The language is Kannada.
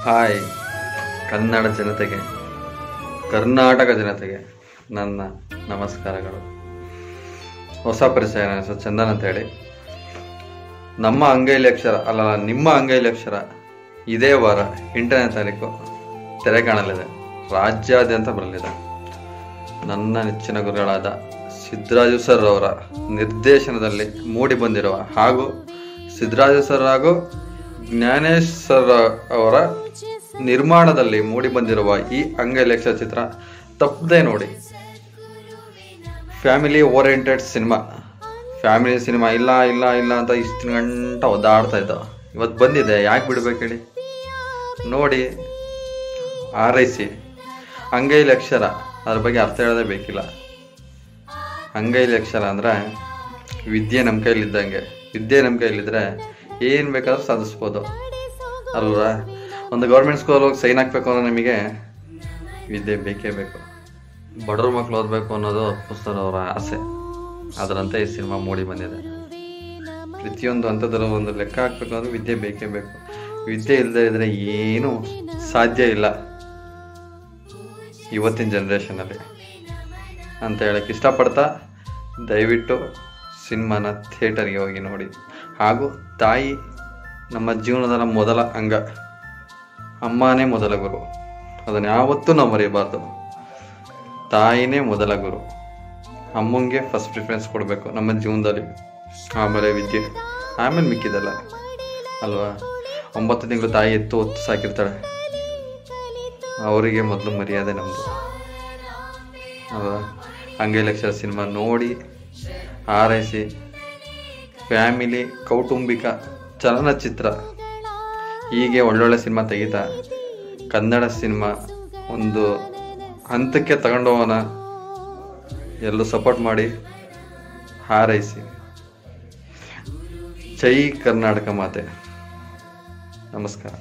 ಹಾಯ್. ಕನ್ನಡ ಜನತೆಗೆ, ಕರ್ನಾಟಕ ಜನತೆಗೆ ನನ್ನ ನಮಸ್ಕಾರಗಳು. ಹೊಸ ಪರಿಚಯ ನನ್ನ ಹೆಸರು ಚಂದನ್ ಅಂತ ಹೇಳಿ ನಮ್ಮ ಅಂಗೈಲಿ ಅಕ್ಷರ, ಅಲ್ಲ, ನಿಮ್ಮ ಅಂಗೈಲಿ ಅಕ್ಷರ ಇದೇ ವಾರ ಎಂಟನೇ ತಾರೀಕು ತೆರೆ ಕಾಣಲಿದೆ ರಾಜ್ಯಾದ್ಯಂತ ಬರಲಿದೆ. ನನ್ನ ನೆಚ್ಚಿನ ಗುರುಗಳಾದ ಸಿದ್ದರಾಜು ಸರ್ ಅವರ ನಿರ್ದೇಶನದಲ್ಲಿ ಮೂಡಿ ಬಂದಿರುವ ಹಾಗೂ ಸಿದ್ದರಾಜು ಸರ್ ಹಾಗೂ ಜ್ಞಾನೇಶ್ ಸರ್ ಅವರ ನಿರ್ಮಾಣದಲ್ಲಿ ಮೂಡಿ ಬಂದಿರುವ ಈ ಅಂಗೈಲೇಕ್ಷ ಚಿತ್ರ ತಪ್ಪದೆ ನೋಡಿ. Family oriented cinema. Family cinema ಇಲ್ಲ ಇಲ್ಲ ಇಲ್ಲ ಅಂತ ಇಷ್ಟು ಗಂಟ ಒದ್ದಾಡ್ತಾ ಇದ್ದ. ಇವತ್ತು ಬಂದಿದೆ, ಯಾಕೆ ಬಿಡ್ಬೇಕು ಹೇಳಿ? ನೋಡಿ ಆರೈಸಿ ಅಂಗೈಲಿ ಅಕ್ಷರ ಅದ್ರ ಬಗ್ಗೆ ಅರ್ಥ ಹೇಳೋದೇ ಬೇಕಿಲ್ಲ. ಅಂಗೈಲಿ ಅಕ್ಷರ ಅಂದರೆ ವಿದ್ಯೆ ನಮ್ಮ ಕೈಲಿದ್ದಂಗೆ. ವಿದ್ಯೆ ನಮ್ಮ ಕೈಲಿದ್ರೆ ಏನು ಬೇಕಾದ್ರೂ ಸಾಧಿಸ್ಬೋದು. ಅಲ್ವಾ? ಒಂದು ಗೌರ್ಮೆಂಟ್ ಸ್ಕೂಲ್ ಹೋಗಿ ಸೈನ್ ಹಾಕ್ಬೇಕು ಅಂದ್ರೆ ನಿಮಗೆ ವಿದ್ಯೆ ಬೇಕೇ ಬೇಕು. ಬಡವ್ರ ಮಕ್ಕಳು ಓದಬೇಕು ಅನ್ನೋದು ಪುಸ್ತಕ ಅವರ ಆಸೆ. ಅದರಂತೆ ಈ ಸಿನಿಮಾ ಮೂಡಿ ಬಂದಿದೆ. ಪ್ರತಿಯೊಂದು ಹಂತದಲ್ಲೂ ಒಂದು ಲೆಕ್ಕ ಹಾಕ್ಬೇಕು ಅಂದ್ರೆ ವಿದ್ಯೆ ಬೇಕೇ ಬೇಕು. ವಿದ್ಯೆ ಇಲ್ಲದೆ ಇದ್ರೆ ಏನೂ ಸಾಧ್ಯ ಇಲ್ಲ. ಇವತ್ತಿನ ಜನ್ರೇಷನಲ್ಲಿ ಅಂತ ಹೇಳಕ್ಕೆ ಇಷ್ಟಪಡ್ತಾ ದಯವಿಟ್ಟು ಸಿನಿಮಾನ ಥಿಯೇಟರ್ಗೆ ಹೋಗಿ ನೋಡಿ. ಹಾಗೂ ತಾಯಿ ನಮ್ಮ ಜೀವನದ ಮೊದಲ ಅಂಗ. ಅಮ್ಮನೇ ಮೊದಲ ಗುರು. ಅದನ್ನು ಯಾವತ್ತೂ ನಾವು ಮರೆಯಬಾರ್ದು. ತಾಯಿನೇ ಮೊದಲ ಗುರು. ಅಮ್ಮಂಗೆ ಫಸ್ಟ್ ಪ್ರಿಫರೆನ್ಸ್ ಕೊಡಬೇಕು ನಮ್ಮ ಜೀವನದಲ್ಲಿ. ಆಮೇಲೆ ವಿದ್ಯೆ. ಆಮೇಲೆ ಮಿಕ್ಕಿದಲ್ಲ. ಅಲ್ವಾ? ಒಂಬತ್ತು ತಿಂಗಳು ತಾಯಿ ಎತ್ತು ಹೊತ್ತು ಸಾಕಿರ್ತಾಳೆ. ಅವರಿಗೆ ಮೊದಲು ಮರ್ಯಾದೆ ನಮ್ಮದು ಅಲ್ವಾ? ಅಂಗೈಲಕ್ಷರ ಸಿನಿಮಾ ನೋಡಿ ಆರೈಸಿ ಫ್ಯಾಮಿಲಿ ಕೌಟುಂಬಿಕ ಚಲನಚಿತ್ರ. ಹೀಗೆ ಒಳ್ಳೊಳ್ಳೆ ಸಿನಿಮಾ ತೆಗಿತಾ, ಕನ್ನಡ ಸಿನಿಮಾ ಒಂದು ಹಂತಕ್ಕೆ ತಗೊಂಡೋಗೋಣ ಎಲ್ಲೂ ಸಪೋರ್ಟ್ ಮಾಡಿ ಹಾರೈಸಿ. ಜೈ ಕರ್ನಾಟಕ ಮಾತೆ. ನಮಸ್ಕಾರ.